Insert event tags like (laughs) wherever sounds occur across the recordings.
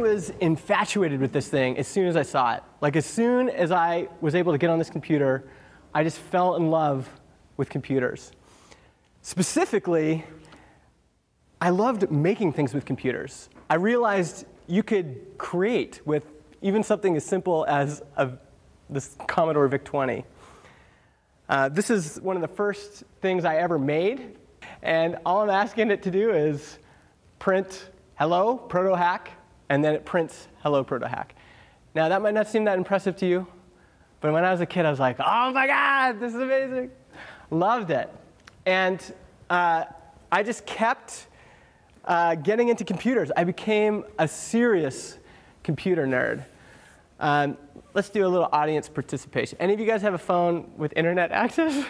was infatuated with this thing as soon as I saw it. Like, as soon as I was able to get on this computer, I just fell in love with computers. Specifically, I loved making things with computers. I realized you could create with even something as simple as a, this Commodore VIC-20. Uh, this is one of the first things I ever made, and all I'm asking it to do is print hello, proto-hack, and then it prints hello, proto-hack. Now, that might not seem that impressive to you, but when I was a kid, I was like, oh my God, this is amazing. Loved it. And uh, I just kept uh, getting into computers. I became a serious computer nerd. Um, let's do a little audience participation. Any of you guys have a phone with internet access?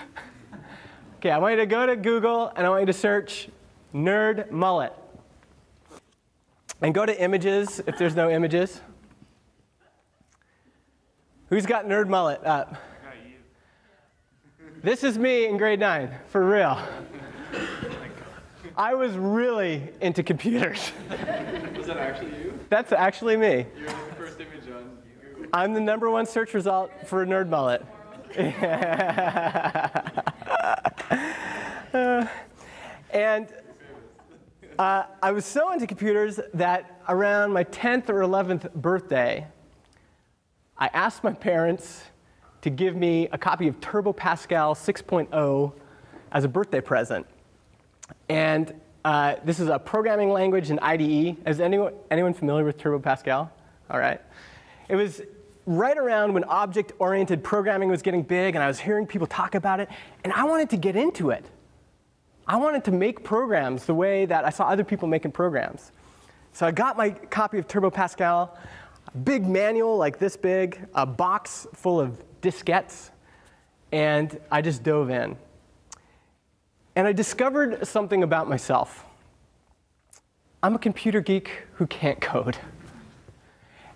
(laughs) okay, I want you to go to Google and I want you to search nerd mullet. And go to images if there's no images. Who's got nerd mullet up? This is me in grade nine, for real. I was really into computers. Was that actually you? That's actually me. You're the first image on Google. I'm the number one search result for a nerd mullet. (laughs) and uh, I was so into computers that around my 10th or 11th birthday, I asked my parents to give me a copy of Turbo Pascal 6.0 as a birthday present. And uh, this is a programming language in IDE. Is anyone, anyone familiar with Turbo Pascal? All right. It was right around when object oriented programming was getting big, and I was hearing people talk about it, and I wanted to get into it. I wanted to make programs the way that I saw other people making programs. So I got my copy of Turbo Pascal, a big manual like this big, a box full of diskettes, and I just dove in. And I discovered something about myself. I'm a computer geek who can't code.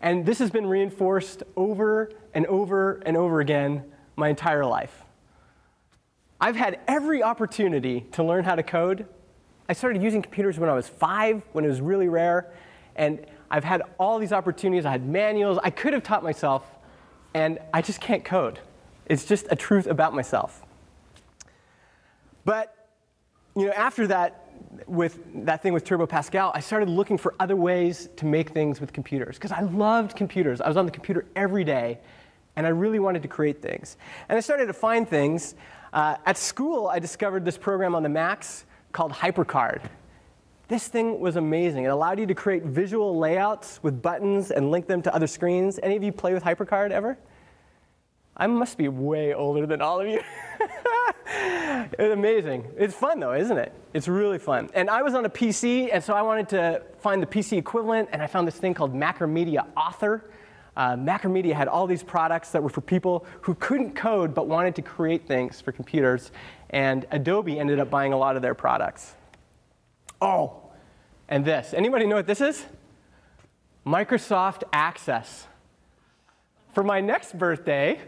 And this has been reinforced over and over and over again my entire life. I've had every opportunity to learn how to code. I started using computers when I was five, when it was really rare. And I've had all these opportunities. I had manuals. I could have taught myself, and I just can't code. It's just a truth about myself. But you know, after that, with that thing with Turbo Pascal, I started looking for other ways to make things with computers because I loved computers. I was on the computer every day, and I really wanted to create things. And I started to find things. Uh, at school, I discovered this program on the Macs called HyperCard. This thing was amazing. It allowed you to create visual layouts with buttons and link them to other screens. Any of you play with HyperCard ever? I must be way older than all of you. (laughs) it's amazing. It's fun though, isn't it? It's really fun. And I was on a PC, and so I wanted to find the PC equivalent, and I found this thing called Macromedia Author. Uh, Macromedia had all these products that were for people who couldn't code but wanted to create things for computers, and Adobe ended up buying a lot of their products. Oh, and this. Anybody know what this is? Microsoft Access. For my next birthday,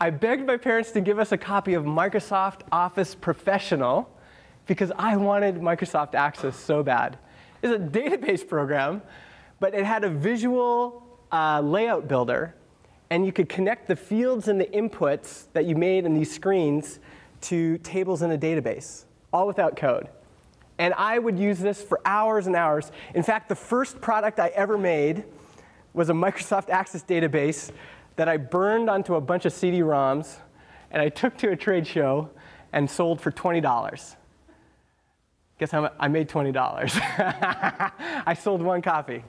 I begged my parents to give us a copy of Microsoft Office Professional because I wanted Microsoft Access so bad. It's a database program, but it had a visual uh, layout builder, and you could connect the fields and the inputs that you made in these screens to tables in a database, all without code. And I would use this for hours and hours. In fact, the first product I ever made was a Microsoft (laughs) Access database that I burned onto a bunch of CD-ROMs and I took to a trade show and sold for $20. Guess how much? I made $20. (laughs) I sold one copy.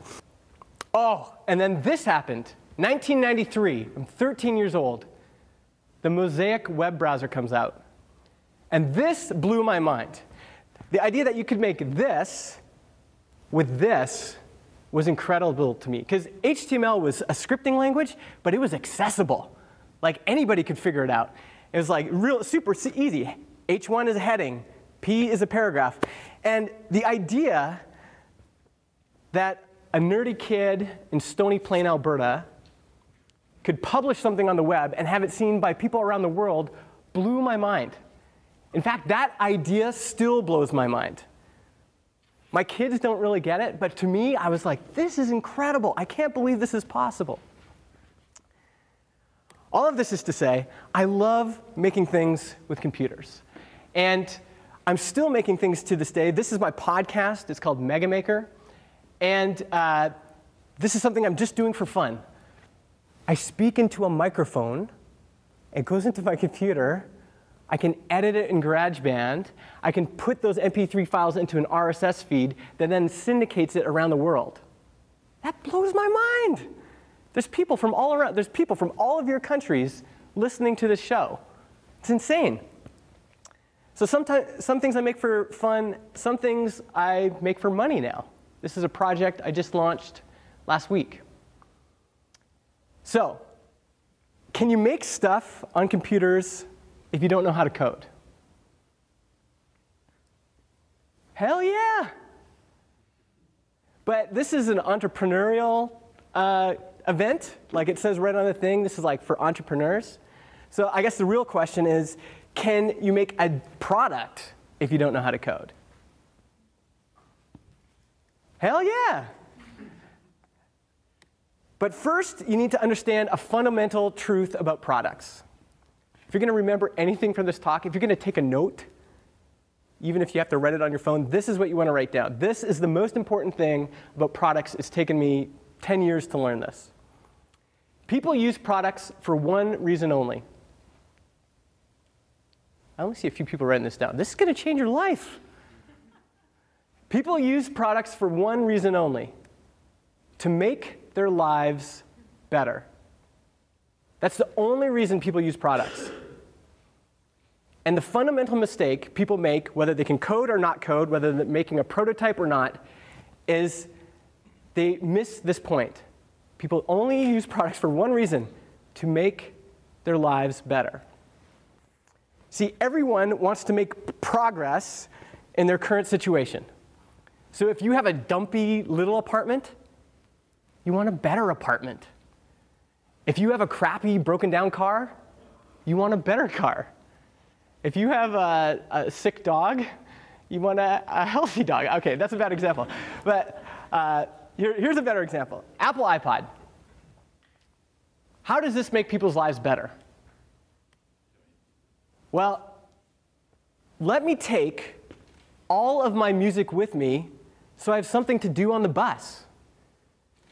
Oh, and then this happened. 1993, I'm 13 years old. The Mosaic web browser comes out. And this blew my mind. The idea that you could make this with this was incredible to me because HTML was a scripting language, but it was accessible. Like anybody could figure it out. It was like real super easy. H1 is a heading, P is a paragraph. And the idea that a nerdy kid in Stony Plain, Alberta could publish something on the web and have it seen by people around the world blew my mind. In fact, that idea still blows my mind. My kids don't really get it, but to me, I was like, this is incredible. I can't believe this is possible. All of this is to say, I love making things with computers. And I'm still making things to this day. This is my podcast, it's called MegaMaker. And uh, this is something I'm just doing for fun. I speak into a microphone, it goes into my computer. I can edit it in GarageBand. I can put those MP3 files into an RSS feed that then syndicates it around the world. That blows my mind. There's people from all around, there's people from all of your countries listening to this show. It's insane. So sometimes, some things I make for fun, some things I make for money now. This is a project I just launched last week. So, can you make stuff on computers if you don't know how to code? Hell yeah! But this is an entrepreneurial uh, event, like it says right on the thing. This is like for entrepreneurs. So I guess the real question is can you make a product if you don't know how to code? Hell yeah! But first, you need to understand a fundamental truth about products. If you're going to remember anything from this talk, if you're going to take a note, even if you have to write it on your phone, this is what you want to write down. This is the most important thing about products. It's taken me 10 years to learn this. People use products for one reason only. I only see a few people writing this down. This is going to change your life. People use products for one reason only to make their lives better. That's the only reason people use products. And the fundamental mistake people make, whether they can code or not code, whether they're making a prototype or not, is they miss this point. People only use products for one reason to make their lives better. See, everyone wants to make progress in their current situation. So if you have a dumpy little apartment, you want a better apartment. If you have a crappy, broken down car, you want a better car. If you have a, a sick dog, you want a, a, healthy dog. Okay, that's a bad example. But uh, here, here's a better example Apple iPod. How does this make people's lives better? Well, let me take all of my music with me so I have something to do on the bus.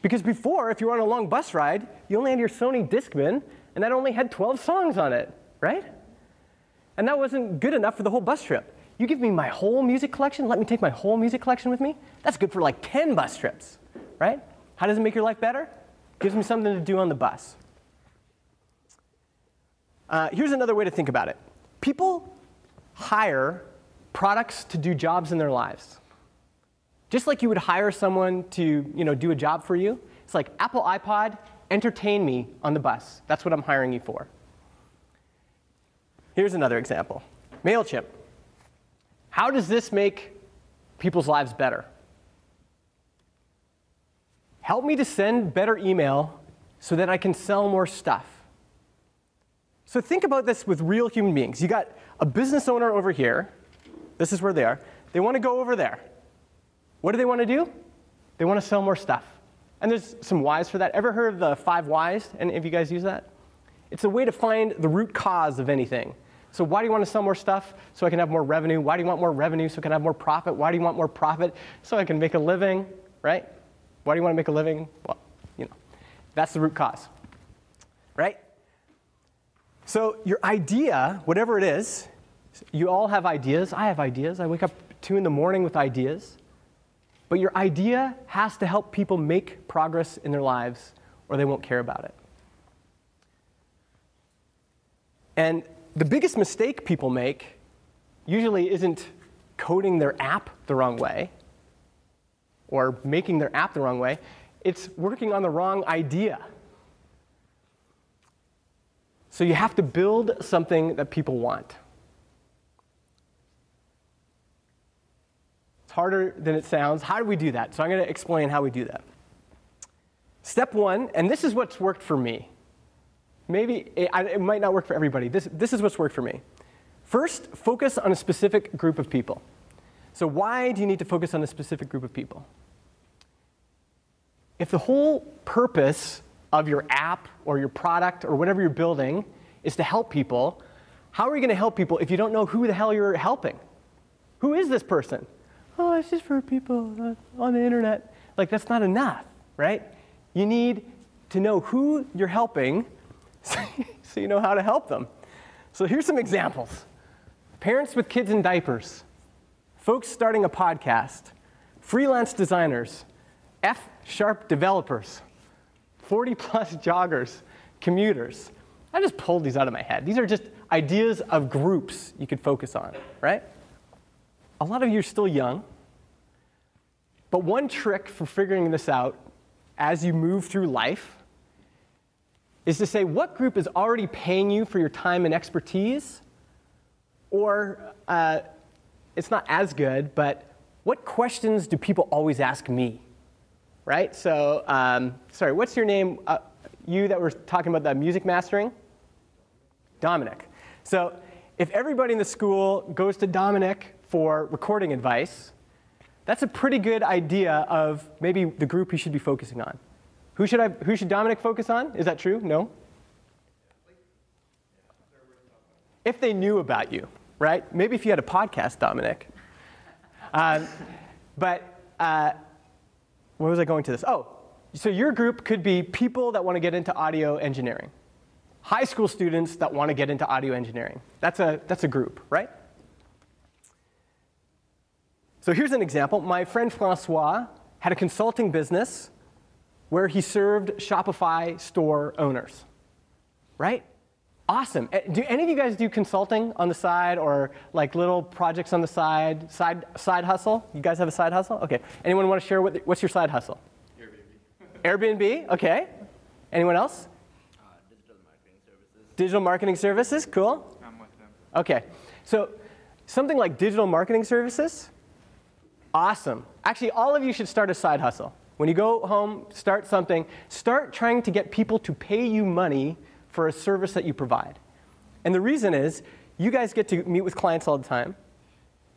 Because before, if you were on a long bus ride, you only had your Sony Discman, and that only had 12 songs on it, right? And that wasn't good enough for the whole bus trip. You give me my whole music collection, let me take my whole music collection with me, that's good for like 10 bus trips, right? How does it make your life better? Gives me something to do on the bus. Uh, here's another way to think about it people hire products to do jobs in their lives. Just like you would hire someone to you know, do a job for you, it's like Apple iPod, entertain me on the bus. That's what I'm hiring you for. Here's another example MailChimp. How does this make people's lives better? Help me to send better email so that I can sell more stuff. So think about this with real human beings. You got a business owner over here. This is where they are. They want to go over there. What do they want to do? They want to sell more stuff. And there's some whys for that. Ever heard of the five whys? Any of you guys use that? It's a way to find the root cause of anything. So why do you want to sell more stuff? So I can have more revenue. Why do you want more revenue? So I can have more profit. Why do you want more profit? So I can make a living, right? Why do you want to make a living? Well, you know, that's the root cause, right? So your idea, whatever it is, you all have ideas. I have ideas. I wake up two in the morning with ideas. But your idea has to help people make progress in their lives, or they won't care about it. And the biggest mistake people make usually isn't coding their app the wrong way or making their app the wrong way, it's working on the wrong idea. So you have to build something that people want. It's harder than it sounds. How do we do that? So I'm going to explain how we do that. Step one, and this is what's worked for me. Maybe it, it might not work for everybody. This, this is what's worked for me. First, focus on a specific group of people. So, why do you need to focus on a specific group of people? If the whole purpose of your app or your product or whatever you're building is to help people, how are you going to help people if you don't know who the hell you're helping? Who is this person? Oh, it's just for people uh, on the internet. Like, that's not enough, right? You need to know who you're helping (laughs) so you know how to help them. So, here's some examples parents with kids in diapers, folks starting a podcast, freelance designers, F sharp developers, 40 plus (laughs) joggers, commuters. I just pulled these out of my head. These are just ideas of groups you could focus on, right? A lot of you are still young, but one trick for figuring this out as you move through life is to say what group is already paying you for your time and expertise, or uh, it's not as good, but what questions do people always ask me? Right? So, um, sorry, what's your name? Uh, you that were talking about the music mastering? Dominic. So, if everybody in the school goes to Dominic for recording advice, that's a pretty good idea of maybe the group you should be focusing on. Who should, I, who should Dominic focus on? Is that true? No? If they knew about you, right? Maybe if you had a podcast, Dominic. Um, but uh, where was I going to this? Oh, so your group could be people that want to get into audio engineering, high school students that want to get into audio engineering. That's a, that's a group, right? So here's an example. My friend Francois had a consulting business where he served Shopify store owners, right? Awesome. Eh, do any of you guys do consulting on the side or like little projects on the side, side, side hustle? You guys have a side hustle? Okay. Anyone want to share what, what's your side hustle? Airbnb. Airbnb, okay. Anyone else? Uh, digital marketing services. Digital marketing services, cool. I'm with them. Okay. So something like digital marketing services, awesome. Actually, all of you should start a side hustle. When you go home, start something. Start trying to get people to pay you money for a service that you provide. And the reason is you guys get to meet with clients all the time,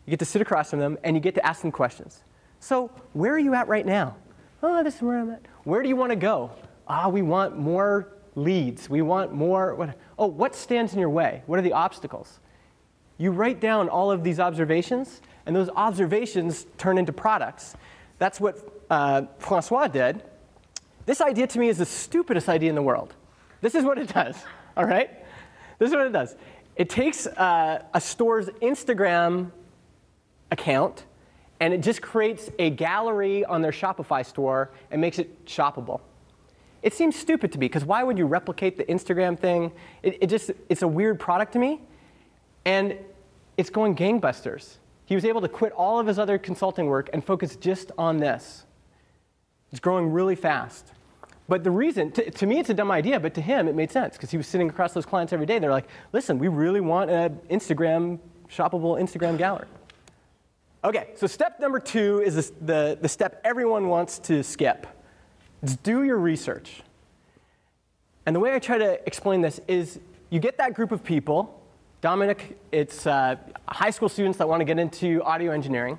you get to sit across from them, and you get to ask them questions. So, where are you at right now? Oh, this is where I'm at. Where do you want to go? Ah, we want more leads. We want more. What, oh, what stands in your way? What are the obstacles? You write down all of these observations, and those observations turn into products. That's what uh, Francois did. This idea to me is the stupidest idea in the world. This is what it does, (laughs) all right? This is what it does. It takes uh, a store's Instagram account and it just creates a gallery on their Shopify store and makes it shoppable. It seems stupid to me because why would you replicate the Instagram thing? It, it, just it's a weird product to me, and it's going gangbusters. He was able to quit all of his other consulting work and focus just on this. It's growing really fast. But the reason, to, to, me, it's a dumb idea, but to him, it made sense because he was sitting across those clients every day. They're like, listen, we really want an Instagram, shoppable Instagram gallery. Okay, so step number two is this, the, the step everyone wants to skip. It's do your research. And the way I try to explain this is you get that group of people. Dominic, it's uh, high school students that want to get into audio engineering.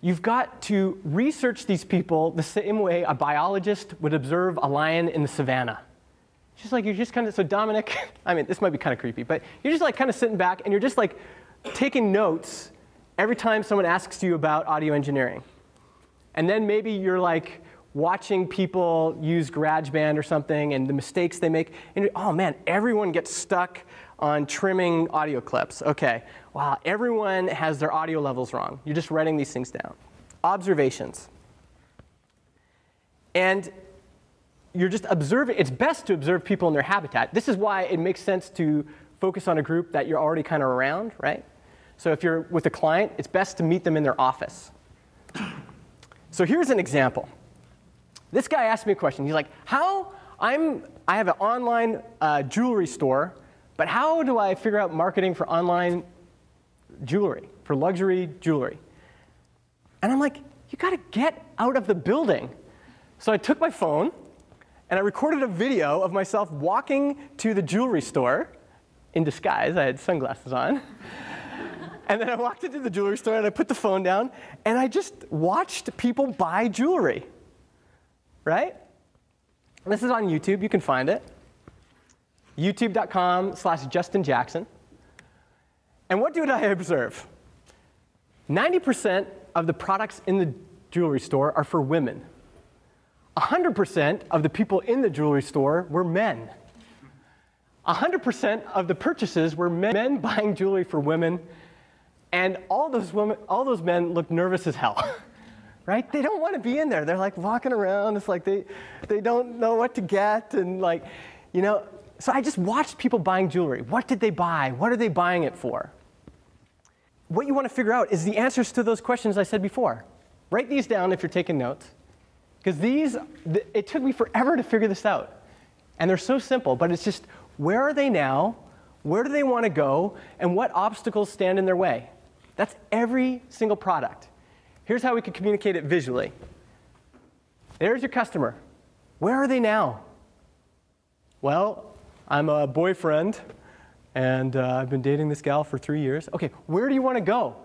You've got to research these people the same way a biologist would observe a lion in the savannah. Just like you're just kind of, so Dominic, (laughs) I mean, this might be kind of creepy, but you're just like kind of sitting back and you're just like taking notes every time someone asks you about audio engineering. And then maybe you're like watching people use GarageBand or something and the mistakes they make. And oh man, everyone gets stuck on trimming audio clips. Okay, wow, everyone has their audio levels wrong. You're just writing these things down. Observations. And you're just observing, it's best to observe people in their habitat. This is why it makes sense to focus on a group that you're already kind of around, right? So if you're with a client, it's best to meet them in their office. So here's an example. This guy asked me a question. He's like, how, I'm, I have an online uh, jewelry store but how do I figure out marketing for online jewelry, for luxury jewelry? And I'm like, you got to get out of the building. So I took my phone and I recorded a video of myself walking to the jewelry store in disguise. I had sunglasses on. (laughs) And then I walked into the jewelry store and I put the phone down and I just watched people buy jewelry. Right? This is on YouTube, you can find it. YouTube.com slash Justin Jackson. And what did I observe? 90% of the products in the jewelry store are for women. 100% of the people in the jewelry store were men. 100% of the purchases were men buying jewelry for women, and all those women, all those men looked nervous as hell. (laughs) right? They don't want to be in there. They're like walking around. It's like they, they don't know what to get, and like, you know. So I just watched people buying jewelry. What did they buy? What are they buying it for? What you want to figure out is the answers to those questions I said before. Write these down if you're taking notes, because these, it took me forever to figure this out. And they're so simple, but it's just where are they now? Where do they want to go? And what obstacles stand in their way? That's every single product. Here's how we can communicate it visually. There's your customer. Where are they now? Well, I'm a boyfriend, and uh, I've been dating this gal for three years. Okay, where do you want to go?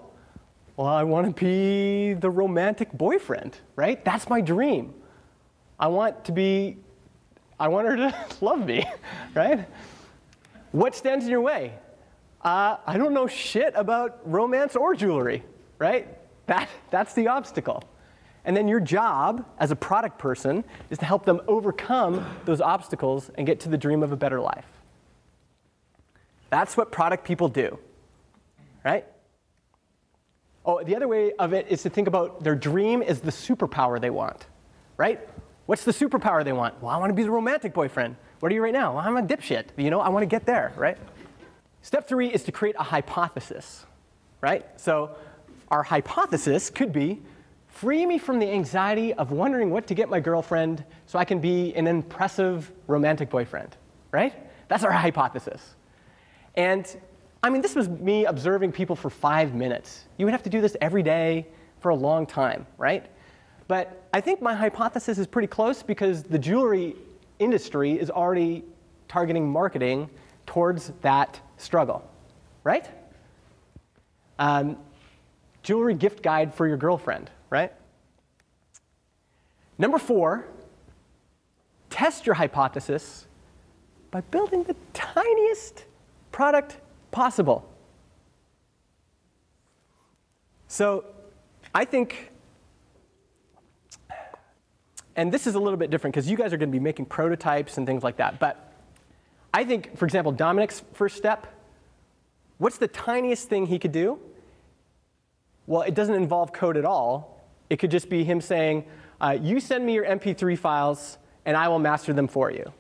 Well, I want to be the romantic boyfriend, right? That's my dream. I want to be, I want her to (laughs) love me, (laughs) right? What stands in your way? Uh, I don't know shit about romance or jewelry, right? That, that's the obstacle. And then your job as a product person is to help them overcome those obstacles and get to the dream of a better life. That's what product people do, right? Oh, the other way of it is to think about their dream is the superpower they want, right? What's the superpower they want? Well, I want to be the romantic boyfriend. What are you right now? Well, I'm a dipshit. You know, I want to get there, right? Step three is to create a hypothesis, right? So our hypothesis could be free me from the anxiety of wondering what to get my girlfriend so I can be an impressive romantic boyfriend, right? That's our hypothesis. And I mean, this was me observing people for five minutes. You would have to do this every day for a long time, right? But I think my hypothesis is pretty close because the jewelry industry is already targeting marketing towards that struggle, right? Um, jewelry gift guide for your girlfriend, right? Number four, test your hypothesis by building the tiniest product possible. So I think, and this is a little bit different because you guys are going to be making prototypes and things like that, but I think, for example, Dominic's first step, what's the tiniest thing he could do? Well, it doesn't involve code at all. It could just be him saying, uh, You send me your MP3 files, and I will master them for you.